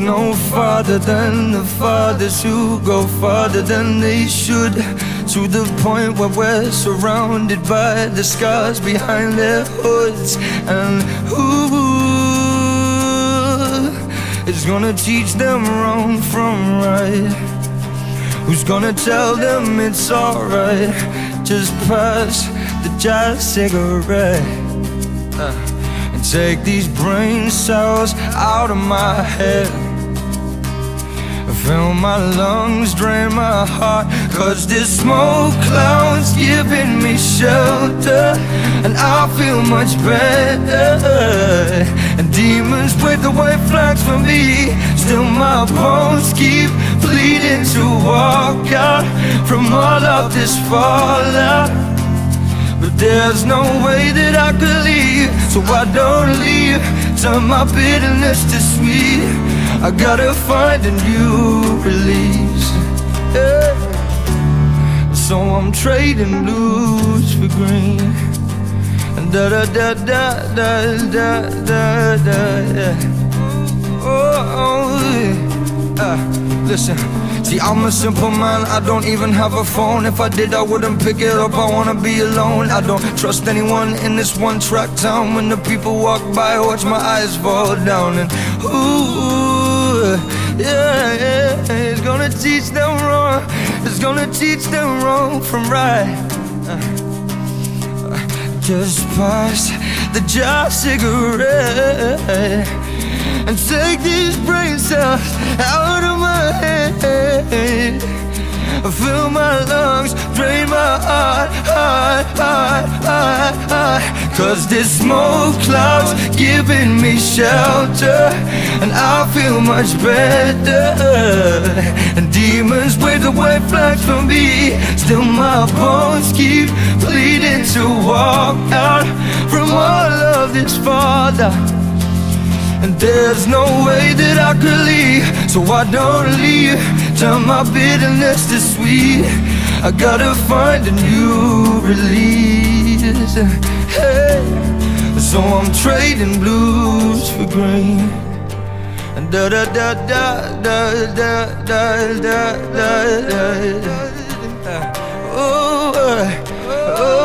no farther than the fathers who go farther than they should. To the point where we're surrounded by the scars behind their hoods. And who is gonna teach them wrong from right? Who's gonna tell them it's alright? Just pass the jazz cigarette. Uh and take these brain cells out of my head. Fill my lungs, drain my heart? Cause this smoke cloud's giving me shelter And I feel much better. And demons wave the white flags for me. Still my bones keep bleeding to walk out From all of this fallout. But there's no way that I could leave So I don't leave. Turn my bitterness to sweet I gotta find a new release yeah. So I'm trading blues for green. Da da da da da da da da yeah. Oh, oh yeah. uh, listen. See, I'm a simple man, I don't even have a phone. If I did, I wouldn't pick it up, I wanna be alone. I don't trust anyone in this one-track town. When the people walk by, watch my eyes fall down And ooh, yeah, yeah It's gonna teach them wrong. It's gonna teach them wrong from right. Uh, just pass the job cigarette And take these brain cells out of my head Fill my lungs, drain my heart, heart, heart, heart, heart. Cause this smoke cloud's giving me shelter And I feel much better. And demons wave the white flags for me. Still my bones keep bleeding to walk out From all of this father. And there's no way that I could leave So I don't leave Turn my bitterness to sweet I gotta find a new release. Hey. So I'm trading blues for green. Da da da da da da da da da da Oh, oh,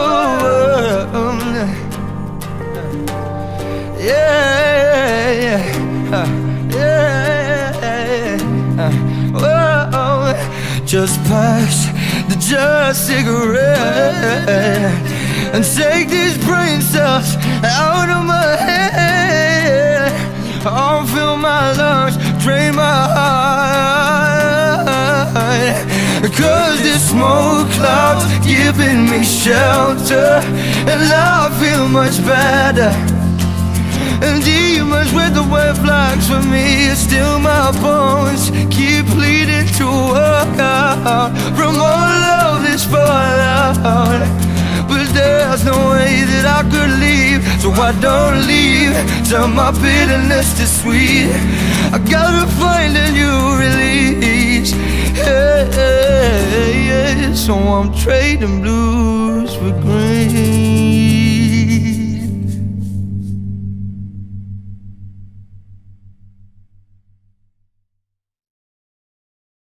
yeah, yeah, just pass the just cigarette and take these brain cells out of my head. I'll fill my lungs, drain my heart. Cause this smoke cloud's giving me shelter And I feel much better and demons with the wet flags for me Still my bones keep bleeding to walk out From all of this fallout. But there's no way that I could leave So I don't leave. Turn my bitterness to sweet. I gotta find a new release. Hey, hey, hey. So I'm trading blues for green